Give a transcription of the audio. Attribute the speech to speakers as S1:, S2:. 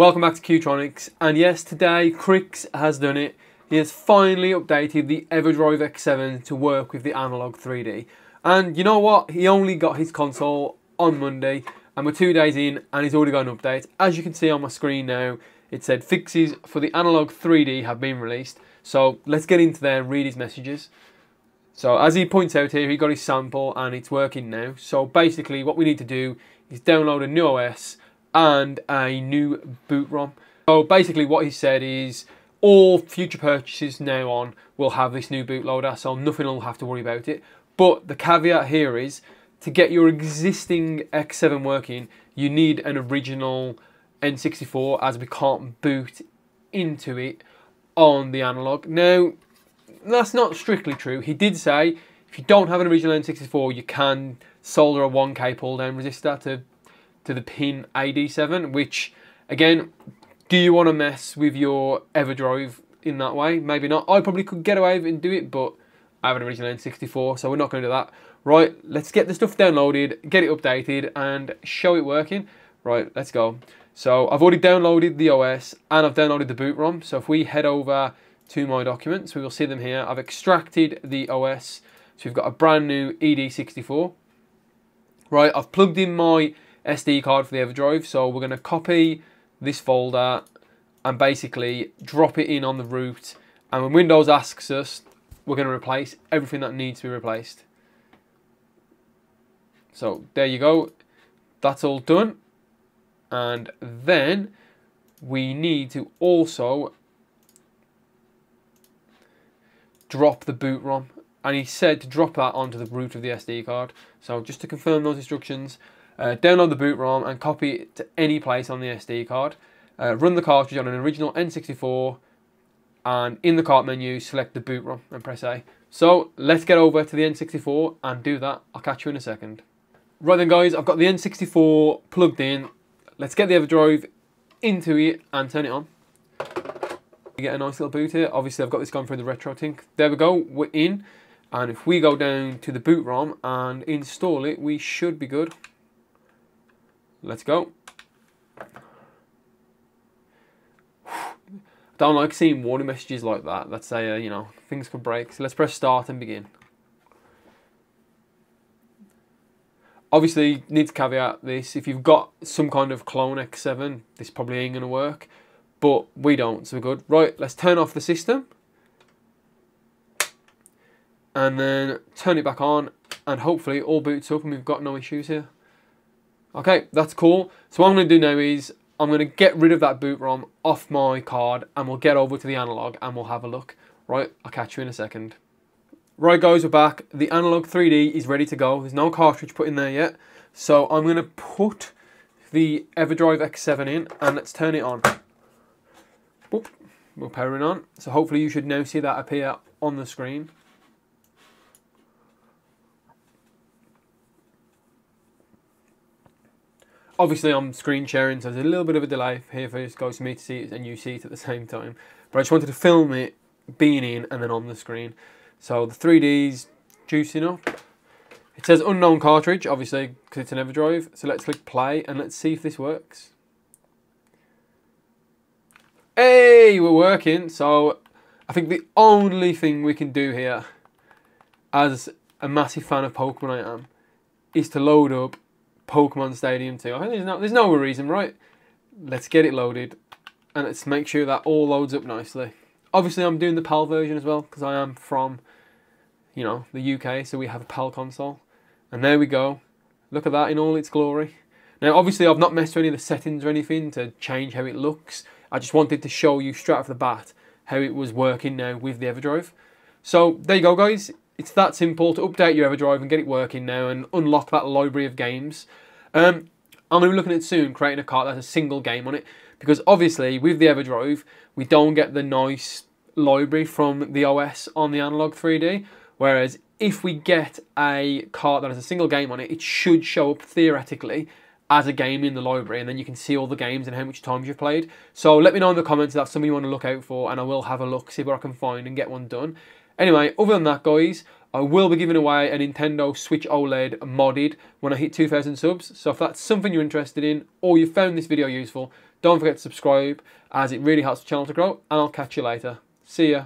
S1: Welcome back to Qtronics, and yes, today Krikzz has done it. He has finally updated the EverDrive X7 to work with the Analogue 3D. And you know what? He only got his console on Monday, and we're two days in, and he's already got an update. As you can see on my screen now, it said fixes for the Analogue 3D have been released. So let's get into there and read his messages. So as he points out here, he got his sample and it's working now. So basically what we need to do is download a new OS and a new boot ROM. So basically what he said is all future purchases now on will have this new bootloader, so nothing will have to worry about it. But the caveat here is to get your existing X7 working, you need an original N64 as we can't boot into it on the analogue. Now, that's not strictly true. He did say if you don't have an original N64, you can solder a 1K pull down resistor to to the pin AD7, which again, do you want to mess with your EverDrive in that way? Maybe not. I probably could get away with it and do it, but I have an original N64, so we're not going to do that. Right, let's get the stuff downloaded, get it updated, and show it working. Right, let's go. So I've already downloaded the OS and I've downloaded the boot ROM. So if we head over to my documents, we will see them here. I've extracted the OS. So we've got a brand new ED64. Right, I've plugged in my SD card for the EverDrive. So we're going to copy this folder and basically drop it in on the root. And when Windows asks us, we're going to replace everything that needs to be replaced. So there you go. That's all done. And then we need to also drop the boot ROM. And he said to drop that onto the root of the SD card. So just to confirm those instructions, uh, download the boot ROM and copy it to any place on the SD card. Uh, run the cartridge on an original N64 and in the cart menu select the boot ROM and press A. So let's get over to the N64 and do that. I'll catch you in a second. Right then guys, I've got the N64 plugged in. Let's get the EverDrive into it and turn it on. You get a nice little boot here. Obviously I've got this going through the retro RetroTink. There we go, we're in. And if we go down to the boot ROM and install it, we should be good. Let's go. Don't like seeing warning messages like that. Let's say, uh, you know, things could break. So let's press start and begin. Obviously, need to caveat this. If you've got some kind of clone X7, this probably ain't going to work. But we don't, so we're good. Right, let's turn off the system. And then turn it back on. And hopefully all boots up and we've got no issues here. Okay, that's cool. So what I'm going to do now is I'm going to get rid of that boot ROM off my card and we'll get over to the analogue and we'll have a look. Right, I'll catch you in a second. Right guys, we're back. The analogue 3D is ready to go. There's no cartridge put in there yet. So I'm going to put the EverDrive X7 in and let's turn it on. Boop, we're powering on. So hopefully you should now see that appear on the screen. Obviously I'm screen sharing, so there's a little bit of a delay here for this guys for me to see it and you see it at the same time. But I just wanted to film it being in and then on the screen. So the 3D's juicing up. It says unknown cartridge, obviously, because it's an EverDrive. So let's click play and let's see if this works. Hey, we're working. So I think the only thing we can do here, as a massive fan of Pokemon I am, is to load up Pokemon Stadium 2. I think there's no, there's no reason, right? Let's get it loaded and let's make sure that all loads up nicely. Obviously, I'm doing the PAL version as well because I am from, you know, the UK, so we have a PAL console. And there we go. Look at that in all its glory. Now, obviously, I've not messed with any of the settings or anything to change how it looks. I just wanted to show you straight off the bat how it was working now with the EverDrive. So, there you go, guys. It's that simple to update your EverDrive and get it working now and unlock that library of games. Um, I'm going to be looking at soon creating a cart that has a single game on it because obviously with the EverDrive we don't get the nice library from the OS on the Analogue 3D whereas if we get a cart that has a single game on it it should show up theoretically as a game in the library and then you can see all the games and how much times you've played. So let me know in the comments if that's something you want to look out for and I will have a look, see what I can find and get one done. Anyway, other than that, guys, I will be giving away a Nintendo Switch OLED modded when I hit 2,000 subs. So if that's something you're interested in or you found this video useful, Don't forget to subscribe as it really helps the channel to grow, and I'll catch you later. See ya.